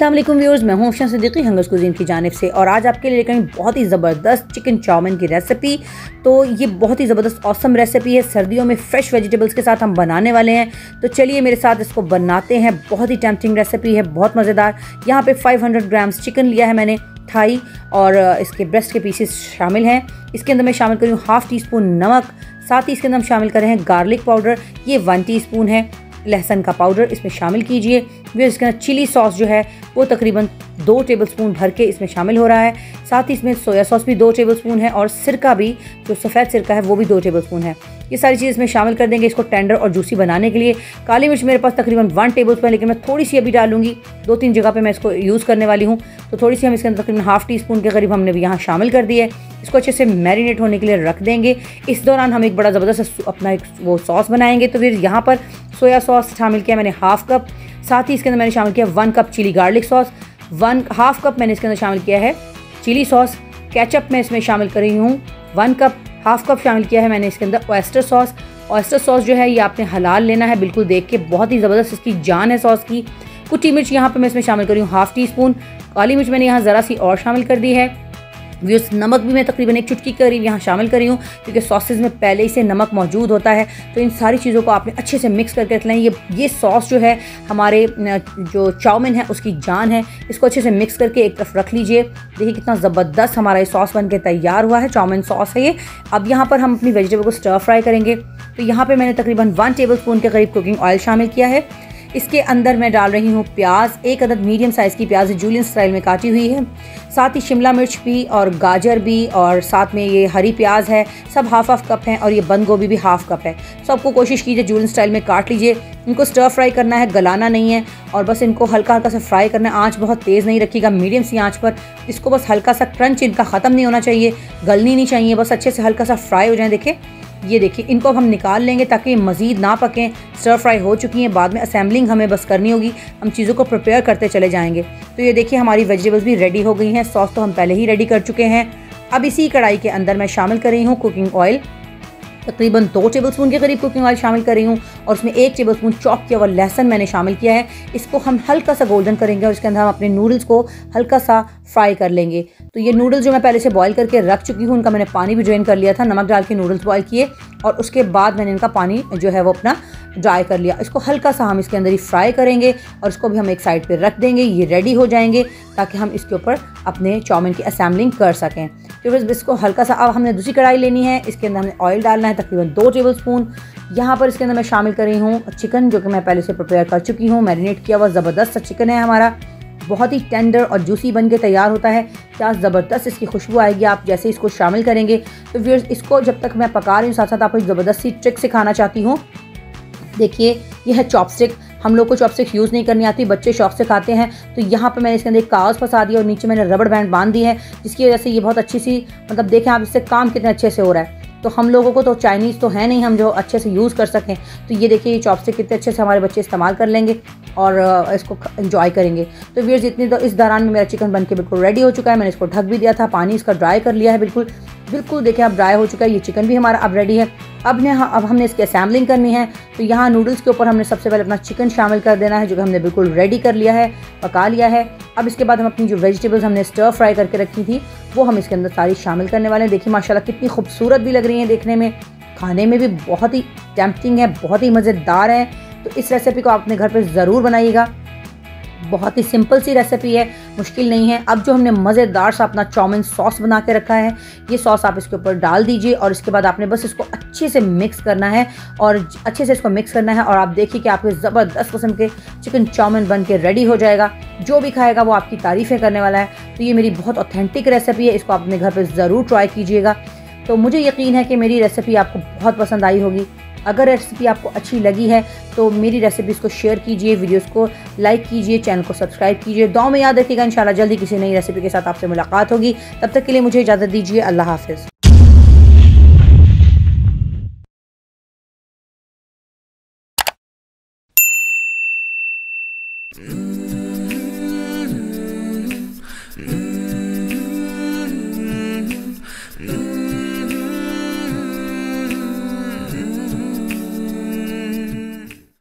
अल्लाम viewers, मैं हूँ अफशन Siddiqui हंगस cuisine की जानब से। और आज आपके लिए लेकर आई बहुत ही ज़बरदस्त चिकन चाउमिन की रेसिपी तो ये बहुत ही ज़बरदस्त औसम रेसिपी है। सर्दियों में फ़्रेश वेजिटेबल्स के साथ हम बनाने वाले हैं। तो चलिए मेरे साथ इसको बनाते हैं। बहुत ही टेम्पटिंग रेसिपी है, बहुत मज़ेदार। यहाँ पे 500 ग्राम्स चिकन लिया है मैंने, थाई और इसके ब्रेस्ट के पीसेस शामिल हैं। इसके अंदर मैं शामिल करी हूँ हाफ़ टी स्पून नमक, साथ ही इसके अंदर हम शामिल कर रहे हैं गार्लिक पाउडर ये वन टी स्पून है। लहसन का पाउडर इसमें शामिल कीजिए। फिर इसके अंदर चिली सॉस जो है, वो तकरीबन दो टेबलस्पून भर के इसमें शामिल हो रहा है। साथ ही इसमें सोया सॉस भी दो टेबलस्पून है और सिरका भी, जो सफ़ेद सिरका है, वो भी दो टेबलस्पून है। ये सारी चीज़ इसमें शामिल कर देंगे इसको टेंडर और जूसी बनाने के लिए। काली मिर्च मेरे पास तकरीबन वन टेबल स्पून लेकिन मैं थोड़ी सी अभी डालूँगी दो तीन जगह पे मैं इसको यूज़ करने वाली हूँ। तो थोड़ी सी हम इसके अंदर तकरीबन हाफ़ टी स्पून के करीब हमने भी यहाँ शामिल कर दी है। इसको अच्छे से मैरिनेट होने के लिए रख देंगे। इस दौरान हम एक बड़ा ज़बरदस्त अपना एक वो सॉस बनाएँगे। तो फिर यहाँ पर सोया सॉस शामिल किया मैंने हाफ़ कप। साथ ही इसके अंदर मैंने शामिल किया one cup chilli garlic sauce one half cup मैंने इसके अंदर शामिल किया है चिली सॉस कैचअप में इसमें शामिल कर रही हूँ। वन कप हाफ़ कप शामिल किया है मैंने इसके अंदर ऑयस्टर सॉस ऑयस्टर सॉस जो है ये आपने हलाल लेना है बिल्कुल देख के। बहुत ही ज़बरदस्त इसकी जान है सॉस की। कुटी मिर्च यहाँ पर मैं इसमें शामिल कर रही हूँ हाफ़ टी स्पून काली मिर्च मैंने यहाँ ज़रा सी और शामिल कर दी है। व्यूस नमक भी मैं तकरीबन एक चुटकी करीब यहाँ शामिल करी हूँ, क्योंकि सॉसेज में पहले ही से नमक मौजूद होता है। तो इन सारी चीज़ों को आपने अच्छे से मिक्स करके रख लें ये ये सॉस जो है, हमारे जो चाउमिन है, उसकी जान है। इसको अच्छे से मिक्स करके एक तरफ़ रख लीजिए। देखिए कितना ज़बरदस्त हमारा ये सॉस बन के तैयार हुआ है, चाउमिन सॉस है ये। अब यहाँ पर हम अपनी वेजिटेबल को स्टर फ्राई करेंगे। तो यहाँ पर मैंने तकरीबन वन टेबल स्पून के करीब कुकिंग ऑयल शामिल किया है। इसके अंदर मैं डाल रही हूँ प्याज। एक अदद मीडियम साइज़ की प्याज जूलियन स्टाइल में काटी हुई है। साथ ही शिमला मिर्च भी और गाजर भी और साथ में ये हरी प्याज है। सब हाफ़ हाफ़ कप हैं और ये बंद गोभी भी हाफ़ कप है। सबको कोशिश कीजिए जूलियन स्टाइल में काट लीजिए। इनको स्टर फ्राई करना है, गलाना नहीं है और बस इनको हल्का हल्का सा फ्राई करना है। आँच बहुत तेज़ नहीं रखिएगा मीडियम सी आँच पर। इसको बस हल्का सा क्रंच इनका ख़त्म नहीं होना चाहिए, गलनी नहीं चाहिए, बस अच्छे से हल्का सा फ्राई हो जाए। देखिए ये देखिए, इनको अब हम निकाल लेंगे ताकि मज़ीद ना पकें। स्टर फ्राई हो चुकी हैं, बाद में असेंबलिंग हमें बस करनी होगी। हम चीज़ों को प्रिपेयर करते चले जाएँगे। तो ये देखिए, हमारी वेजिटेबल्स भी रेडी हो गई हैं। सॉस तो हम पहले ही रेडी कर चुके हैं। अब इसी कढ़ाई के अंदर मैं शामिल कर रही हूँ कुकिंग ऑयल तकरीबन दो टेबल स्पून के करीब कुकिंग ऑयल शामिल कर रही हूँ और उसमें एक टेबल स्पून चॉप किया हुआ लहसन मैंने शामिल किया है। इसको हम हल्का सा गोल्डन करेंगे और इसके अंदर हम अपने नूडल्स को हल्का सा फ्राई कर लेंगे। तो ये नूडल्स जो मैं पहले से बॉईल करके रख चुकी हूँ, उनका मैंने पानी भी ड्रेन कर लिया था, नमक डाल के नूडल्स बॉयल किए और उसके बाद मैंने इनका पानी जो है वो अपना ड्राई कर लिया। इसको हल्का सा हम इसके अंदर ही फ्राई करेंगे और इसको भी हम एक साइड पे रख देंगे, ये रेडी हो जाएँगे ताकि हम इसके ऊपर अपने चाउमिन की असेंबलिंग कर सकें। फिर बस इसको हल्का सा अब हमने दूसरी कढ़ाई लेनी है, इसके अंदर हमने ऑयल डालना है तकरीबन दो टेबल स्पून यहाँ पर इसके अंदर मैं शामिल कर रही हूँ चिकन जो कि मैं पहले से प्रिपेयर कर चुकी हूँ मैरिनेट किया हुआ ज़बरदस्त चिकन है हमारा। बहुत ही टेंडर और जूसी बन के तैयार होता है। क्या ज़बरदस्त इसकी खुशबू आएगी, आप जैसे इसको शामिल करेंगे। तो फिर इसको जब तक मैं पका रही हूँ साथ साथ आपको एक ज़बरदस्त सी ट्रिक सिखाना चाहती हूँ। देखिए, यह है चॉपस्टिक हम लोग को चॉपस्टिक यूज़ नहीं करनी आती, बच्चे शौक से खाते हैं। तो यहाँ पर मैंने इसके अंदर एक कागज़ फंसा दिया और नीचे मैंने रबड़ बैंड बाँध दी है, जिसकी वजह से ये बहुत अच्छी सी मतलब देखें आप इससे काम कितने अच्छे से हो रहा है। तो हम लोगों को तो चाइनीज़ तो है नहीं, हम जो अच्छे से यूज़ कर सकें। तो ये देखिए, ये चॉपस्टिक कितने अच्छे से हमारे बच्चे इस्तेमाल कर लेंगे और इसको इन्जॉय करेंगे। तो वीर जितनी तो इस दौरान में मेरा चिकन बन के बिल्कुल रेडी हो चुका है। मैंने इसको ढक भी दिया था, पानी इसका ड्राई कर लिया है बिल्कुल। बिल्कुल देखिए, अब ड्राई हो चुका है, ये चिकन भी हमारा अब रेडी है। अब ने अब हमने इसकी असेंबलिंग करनी है। तो यहाँ नूडल्स के ऊपर हमने सबसे पहले अपना चिकन शामिल कर देना है, जो कि हमने बिल्कुल रेडी कर लिया है, पका लिया है। अब इसके बाद हम अपनी जो वेजिटेबल्स हमने स्टर फ्राई करके रखी थी वो हम इसके अंदर सारी शामिल करने वाले हैं। देखिए, माशाल्लाह कितनी खूबसूरत भी लग रही हैं देखने में। खाने में भी बहुत ही टेम्पटिंग है, बहुत ही मज़ेदार है। तो इस रेसिपी को आप अपने घर पर ज़रूर बनाइएगा। बहुत ही सिंपल सी रेसिपी है, मुश्किल नहीं है। अब जो हमने मज़ेदार सा अपना चाउमिन सॉस बना के रखा है, ये सॉस आप इसके ऊपर डाल दीजिए और इसके बाद आपने बस इसको अच्छे से मिक्स करना है और अच्छे से इसको मिक्स करना है और आप देखिए कि आपके ज़बरदस्त किस्म के चिकन चाउमिन बन के रेडी हो जाएगा। जो भी खाएगा वो आपकी तारीफ़ें करने वाला है। तो ये मेरी बहुत ऑथेंटिक रेसिपी है। इसको आप अपने घर पर ज़रूर ट्राई कीजिएगा। तो मुझे यकीन है कि मेरी रेसिपी आपको बहुत पसंद आई होगी। अगर रेसिपी आपको अच्छी लगी है तो मेरी रेसिपीज़ को शेयर कीजिए वीडियोस को लाइक कीजिए चैनल को सब्सक्राइब कीजिए। दो में याद रखिएगा, इंशाल्लाह जल्दी किसी नई रेसिपी के साथ आपसे मुलाकात होगी। तब तक के लिए मुझे इजाज़त दीजिए। अल्लाह हाफिज़। Mm.